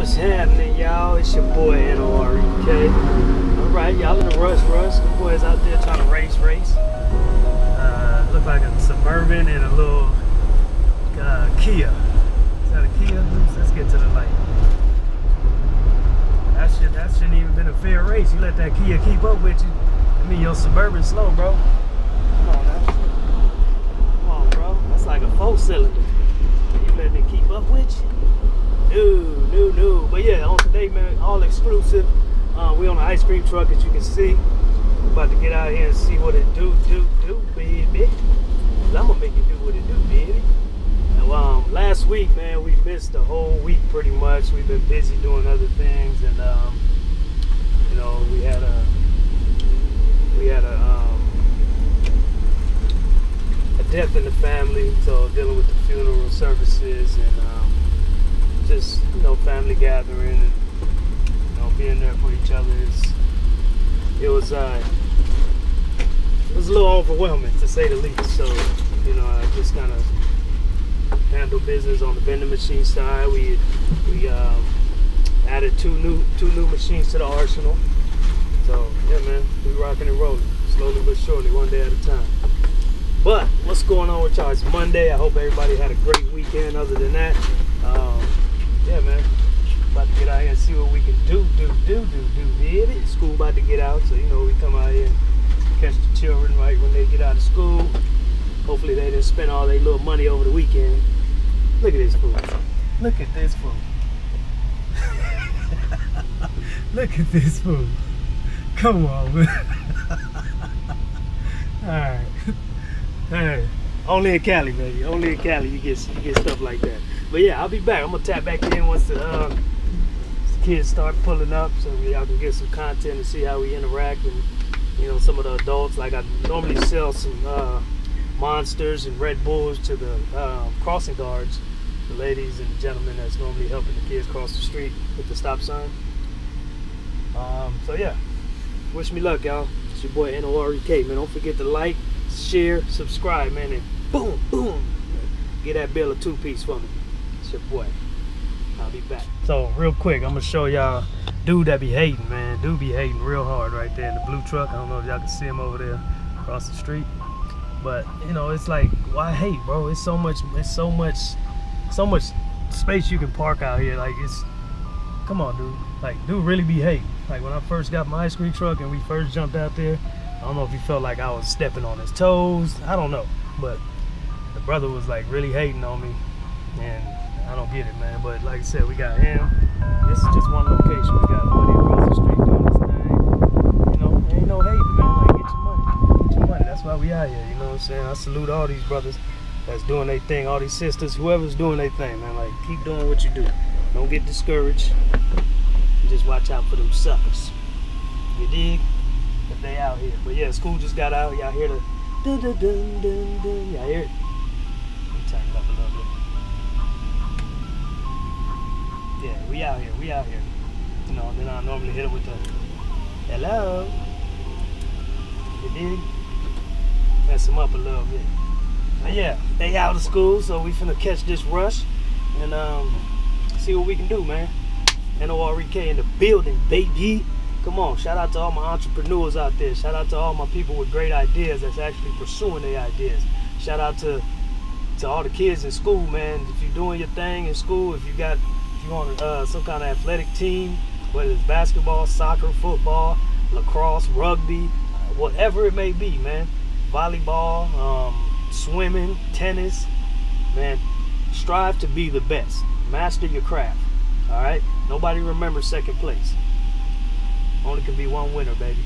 What's happening, y'all? It's your boy N-O-R-E-K. Alright, y'all in the rush rush. The boys out there trying to race race. Uh, look like a Suburban and a little uh, Kia. Is that a Kia? Let's get to the light. That, should, that shouldn't even been a fair race. You let that Kia keep up with you. I mean, your Suburban slow, bro. Come on now. Come on, bro. That's like a four cylinder. You letting it keep up with you? No, no, no. But yeah, on today, man, all exclusive. Uh, we on the ice cream truck, as you can see. We're about to get out here and see what it do, do, do, baby. I'm gonna make it do what it do, baby. And, um, last week, man, we missed the whole week pretty much. We've been busy doing other things, and um, you know, we had a we had a um, a death in the family, so dealing with the funeral services and um, just you know family gathering and you know being there for each other. Is, it was uh, it was a little overwhelming to say the least. So you know I just kind of handle business on the vending machine side. We we um, added two new two new machines to the arsenal. So yeah, man, we rocking and rolling slowly but surely, one day at a time. But what's going on with y'all? It's Monday. I hope everybody had a great weekend. Other than that, yeah, man, about to get out here and see what we can do, do, do, do, do. Baby, school about to get out, so you know we come out here and catch the children right when they get out of school. Hopefully they didn't spend all their little money over the weekend. Look at this fool. Look at this fool. Look at this fool. Come on, man. Alright. Hey. Only in Cali, baby. Only in Cali you get you get stuff like that. But yeah, I'll be back. I'm gonna tap back in once the, uh, kids start pulling up so y'all can get some content and see how we interact and you know some of the adults. Like I normally sell some uh, monsters and Red Bulls to the uh, crossing guards, the ladies and gentlemen that's normally helping the kids cross the street with the stop sign. Um, so yeah, wish me luck, y'all. It's your boy N-O-R-E-K, man. Don't forget to like, share, subscribe, man, and boom, boom. Get that bill of two piece for me. Your boy. I'll be back. So real quick, I'm gonna show y'all dude that be hating, man. Dude be hating real hard right there in the blue truck. I don't know if y'all can see him over there across the street. But you know, it's like why hate, bro? It's so much it's so much so much space you can park out here. Like it's come on, dude. Like, dude really be hating. Like when I first got my ice cream truck and we first jumped out there, I don't know if he felt like I was stepping on his toes. I don't know. But the brother was like really hating on me. And I don't get it, man. But like I said, we got him. This is just one location. We got Buddy across the street doing this thing. You know, ain't no hating, man. Like, get your money. Get your money. That's why we out here. You know what I'm saying? I salute all these brothers that's doing their thing. All these sisters, whoever's doing their thing, man. Like, keep doing what you do. Don't get discouraged. Just watch out for them suckers. You dig? But they out here. But yeah, school just got out. Y'all hear the dun dun dun dun dun. Y'all hear it? Yeah, we out here. We out here. You know, then I normally hit it with the hello. You dig? Mess them up a little bit. But yeah, they out of school, so we finna catch this rush and um see what we can do, man. N-O-R-E-K in the building, baby. Come on, shout out to all my entrepreneurs out there. Shout out to all my people with great ideas that's actually pursuing their ideas. Shout out to to all the kids in school, man. If you're doing your thing in school, if you got if you want uh, some kind of athletic team, whether it's basketball, soccer, football, lacrosse, rugby, whatever it may be, man. Volleyball, um, swimming, tennis, man. Strive to be the best. Master your craft. All right. Nobody remembers second place. Only can be one winner, baby.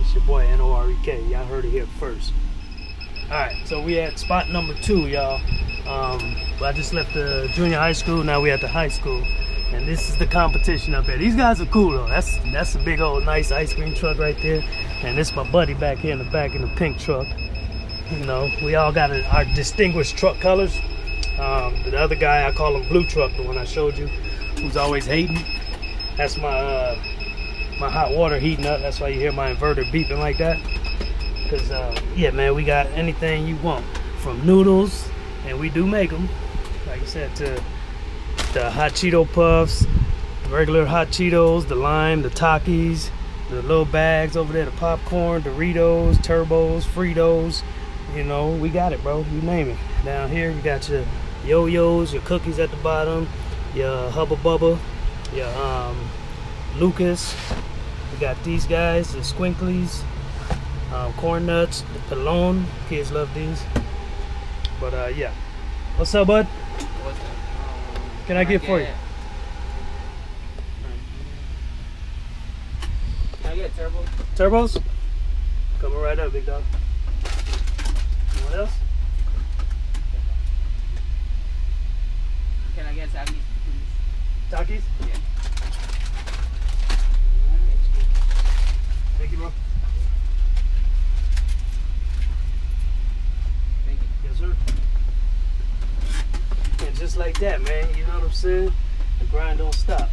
It's your boy N-O-R-E-K. Y'all heard it here first. Alright, so we at spot number two, y'all. Um, I just left the junior high school, now we at the high school. And this is the competition up there. These guys are cool though. That's that's a big old nice ice cream truck right there. And this my buddy back here in the back in the pink truck. You know, we all got a, our distinguished truck colors. Um, the other guy, I call him Blue Truck, the one I showed you, who's always hating. That's my uh, my hot water heating up. That's why you hear my inverter beeping like that. Cause uh, yeah, man, we got anything you want from noodles, and we do make them. Like I said, to the hot Cheeto puffs, regular hot Cheetos, the lime, the Takis, the little bags over there, the popcorn, Doritos, Turbos, Fritos. You know, we got it, bro. You name it. Down here, you got your yo-yos, your cookies at the bottom, your Hubba Bubba, your um, Lucas. We got these guys, the Squinklies, um, corn nuts, the Pelon. Kids love these. But uh, yeah. What's up, bud? What's that? Um, Can I get for you? Can I get turbo? Turbos? Coming right up, big dog. What else? Can I get Takis, please? Takis? Yeah. Thank you, bro. Thank you. Yes, sir. And just like that, man, you know what I'm saying? The grind don't stop.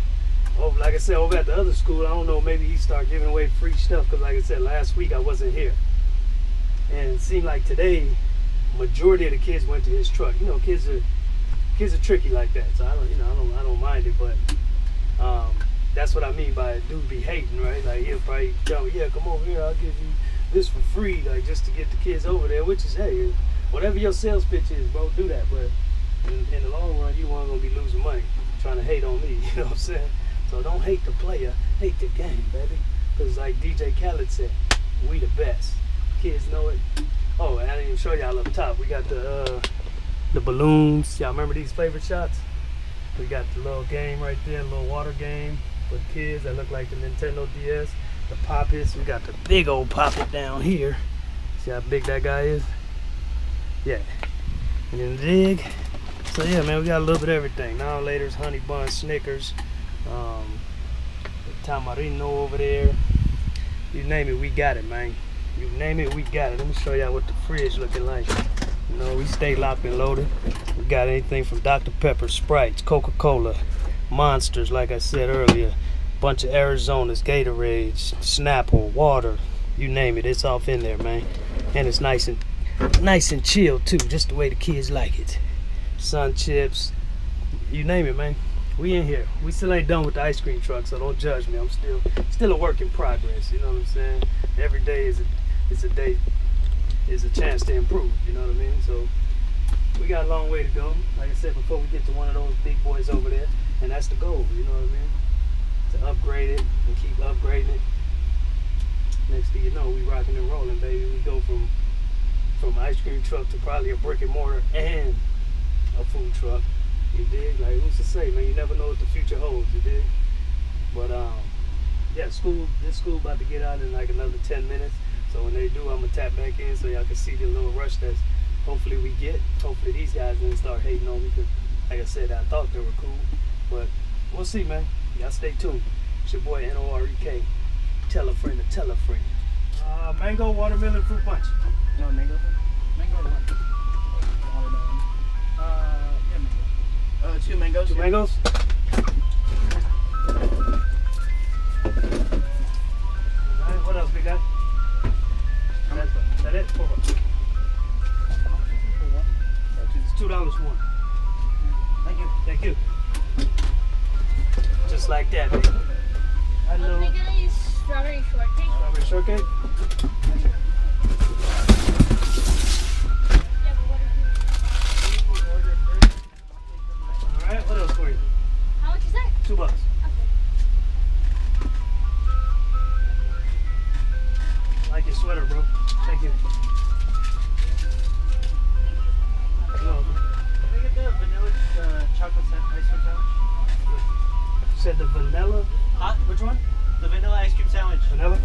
Oh, like I said, over at the other school, I don't know, maybe he start giving away free stuff because, like I said, last week I wasn't here. And it seemed like today, majority of the kids went to his truck. You know, kids are kids are tricky like that, so I don't, you know, I don't, I don't mind it, but um, that's what I mean by dude be hating, right? Like he'll probably tell me, yeah, come over here, I'll give you this for free, like just to get the kids over there. Which is, hey, whatever your sales pitch is, bro, do that. But in, in the long run, you aren't gonna be losing money trying to hate on me. You know what I'm saying? So don't hate the player, hate the game, baby. Because like DJ Khaled said, we the best. Kids know it. Oh, and I didn't even show y'all up top. We got the uh, the balloons. Y'all remember these favorite shots? We got the little game right there, little water game for kids that look like the Nintendo DS. The Poppets. We got the big old Poppet down here. See how big that guy is? Yeah. And then the dig. So yeah, man, we got a little bit of everything. Now later's honey bun, Snickers, um, tamarino over there. You name it, we got it, man. You name it, we got it. Let me show y'all what the fridge looking like. You know, we stay locked and loaded. We got anything from Dr. Pepper, Sprites, Coca-Cola, Monsters, like I said earlier, bunch of Arizonas, Gatorades, Snapple, water, you name it, it's off in there, man. And it's nice and nice and chill too, just the way the kids like it. Sun chips, you name it, man. We in here. We still ain't done with the ice cream truck, so don't judge me. I'm still still a work in progress. You know what I'm saying? Every day is a is a day is a chance to improve. You know what I mean? So we got a long way to go. Like I said before, we get to one of those big boys over there, and that's the goal. You know what I mean? To upgrade it and keep upgrading it. Next thing you know, we rocking and rolling, baby. We go from from ice cream truck to probably a brick and mortar and a food truck. You dig? Like who's to say, man? You never know what the future holds. You dig? But um, yeah, school. This school about to get out in like another ten minutes. So when they do, I'm gonna tap back in so y'all can see the little rush that's hopefully we get. Hopefully these guys didn't start hating on me because, like I said, I thought they were cool. But we'll see, man. Y'all stay tuned. It's your boy N O R E K. Tell a friend to tell a friend. Uh, mango watermelon fruit punch. No, mango. Mango Uh, two mangoes. Two yeah. mangoes. Alright, what else we got? How much? Is that it? Four bucks. It's two dollars one. Thank you. Thank you. Just like that, baby. I I'm know. gonna use strawberry shortcake. Strawberry shortcake. Said the vanilla. Huh? Which one? The vanilla ice cream sandwich. Vanilla.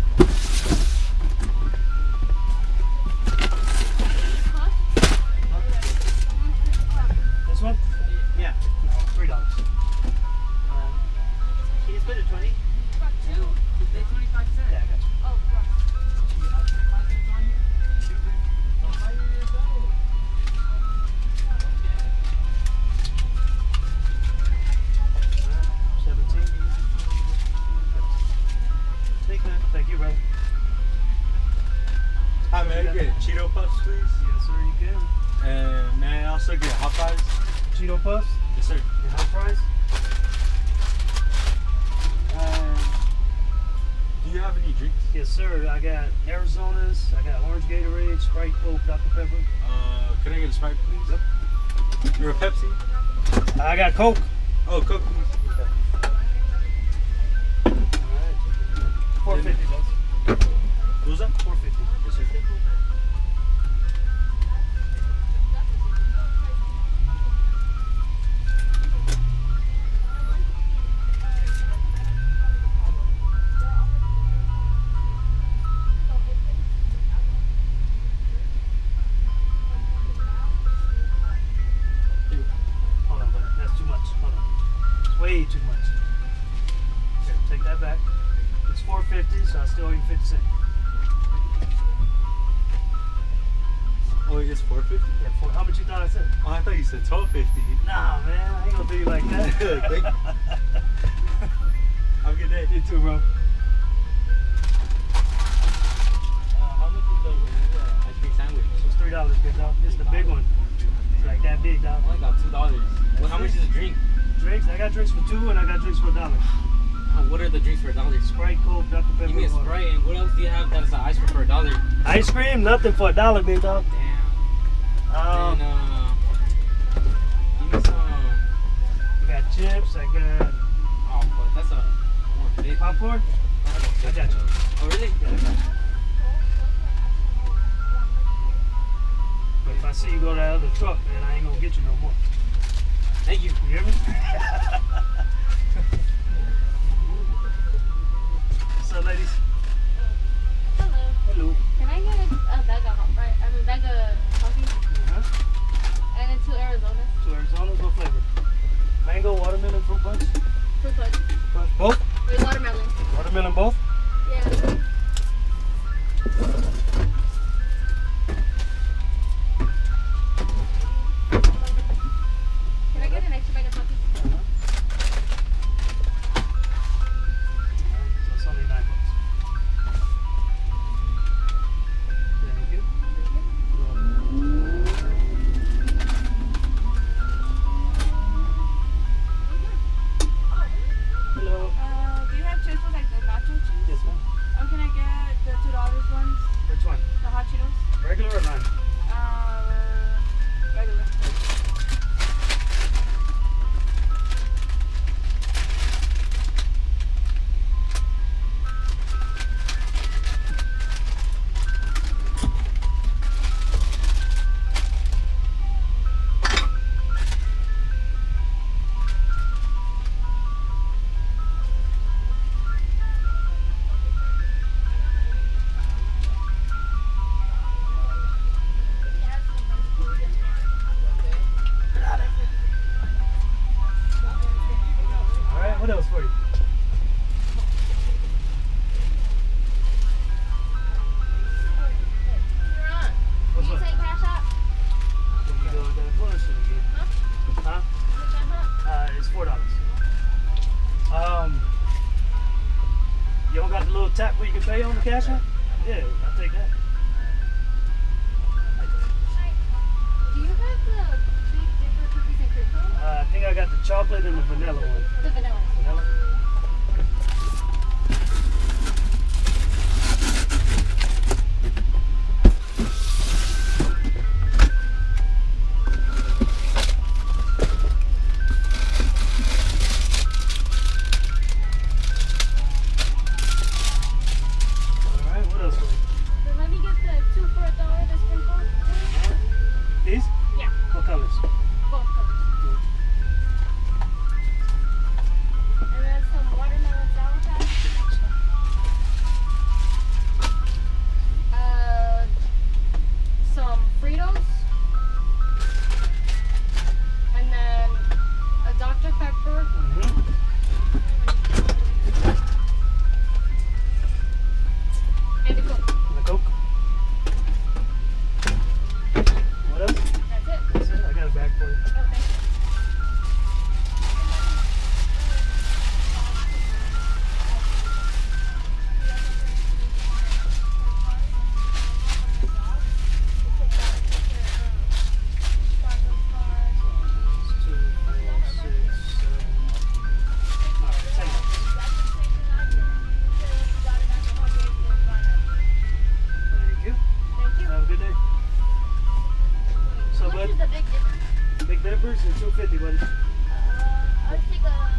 I'll get hot fries. Cheeto puffs? Yes, sir. Get hot fries? Um, do you have any drinks? Yes, sir. I got Arizona's, I got Orange Gatorade, Sprite Coke, Dr. Pepper. Uh, can I get a Sprite, please? Yep. You're a Pepsi? I got Coke. Oh, Coke. Okay. All right. 450, What was that? 450. Got drinks for two, and I got drinks for a dollar. What are the drinks for a dollar? Sprite, Coke, Dr Pepper. Give me a. Sprite, and what else do you have that's an ice cream for a dollar? Ice cream, nothing for a dollar, big dog. Damn. Um, and uh, give me some. I got chips. I got Oh, but that's a more big. popcorn. I got you. Oh, really? Yeah, I got you. But if I see you go to that other truck, man, I ain't gonna get you no more. Thank you. You hear me? Up, ladies? What else for you? You're on. What's Can you up? take cash out? Bruce, or 250, buddy? Uh,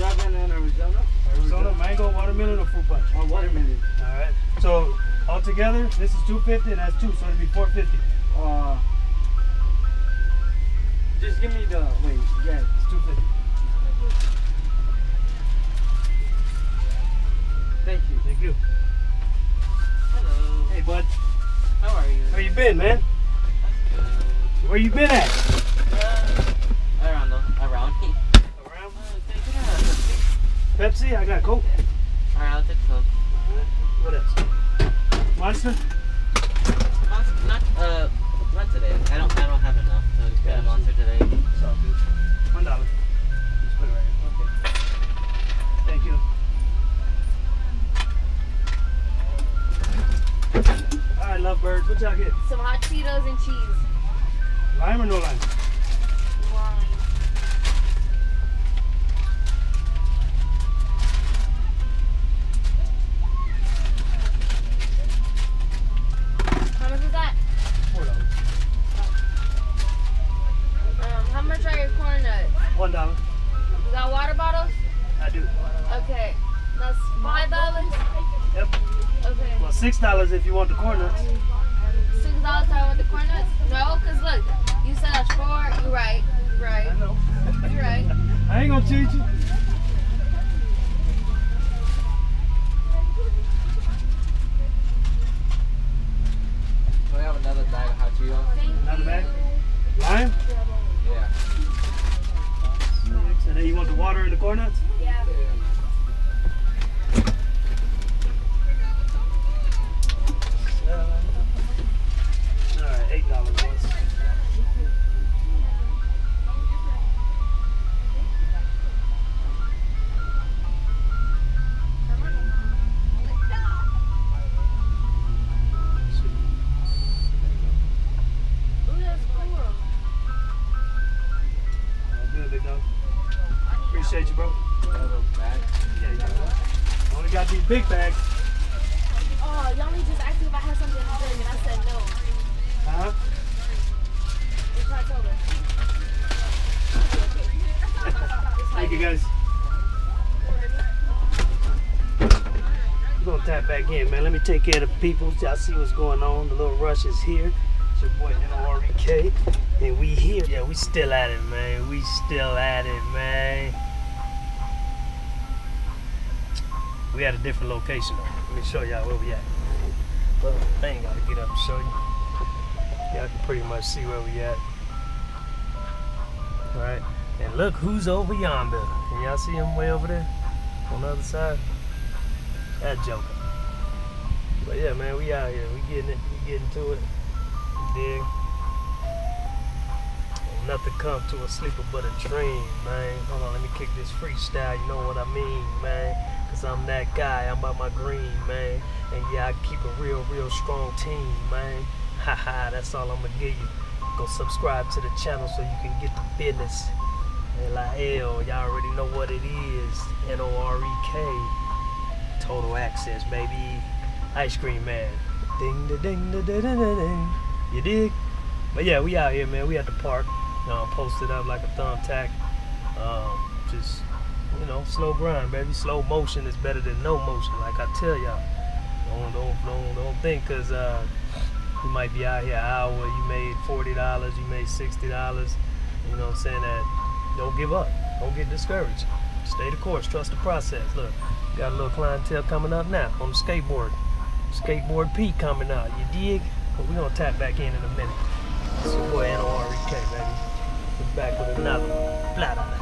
Dragon and Arizona. Arizona, mango, watermelon, or fruit punch? Or watermelon. All right. So altogether, this is 250 and that's two, so it'd be 450. Uh, just give me the wait. Yeah. It's 250. Thank you. Thank you. Hello. Hey, bud. How are you? Where you been, man? Where you been at? Uh, around though. Around. Around. Pepsi. Pepsi. I got Coke. Alright, I'll take Coke. What else? Monster. Monster, not uh, not today. I don't. I don't have enough to get a monster today. It's all good. One dollar. Just put it right here. Okay. Thank you. All right, lovebirds. What y'all get? Some hot Cheetos and cheese. Lime or no lime? Six dollars if you want the corn nuts. Six dollars if I want the corn nuts? No, cause look, you said that's four. You're right. You're I know. You're right. I ain't gonna cheat you. We have another bag of hot Cheetos. Thank Another you. bag? Lime? Yeah. And then you want the water and the corn nuts? Eight dollars once. Ooh, that's cool. Big dog. Appreciate you, bro. Yeah, you. Got these big bags. Take care of the people. Y'all see what's going on. The little rush is here. It's your boy N-O-R-E-K. And we here. Yeah, we still at it, man. We still at it, man. We at a different location. Let me show y'all where we at. Well, I ain't gotta get up and show you. Y'all can pretty much see where we at. Alright. And look who's over yonder. Can y'all see him way over there? On the other side? That joker. But yeah, man, we out here. We getting it. We getting to it. You dig? Nothing come to a sleeper but a dream, man. Hold on, let me kick this freestyle. You know what I mean, man. Cause I'm that guy. I'm about my green, man. And yeah, I keep a real, real strong team, man. Haha, that's all I'm gonna give you. Go subscribe to the channel so you can get the business. L-I-L, y'all already know what it is. N-O-R-E-K. Total access, baby. Ice cream man. Ding da ding da da da da ding. You dig? But yeah, we out here, man. We at the park. Um, posted up like a thumbtack. Um, just you know, slow grind, baby. Slow motion is better than no motion, like I tell y'all. Don't don't don't don't think cause uh, you might be out here an hour, you made forty dollars, you made sixty dollars. You know what I'm saying? That don't give up. don't get discouraged. Stay the course, trust the process. Look, got a little clientele coming up now on the skateboard. Skateboard Pete coming out, you dig? But we're gonna tap back in in a minute. It's your boy N-O-R-E-K, baby. We're back with another one. Blah, Uh,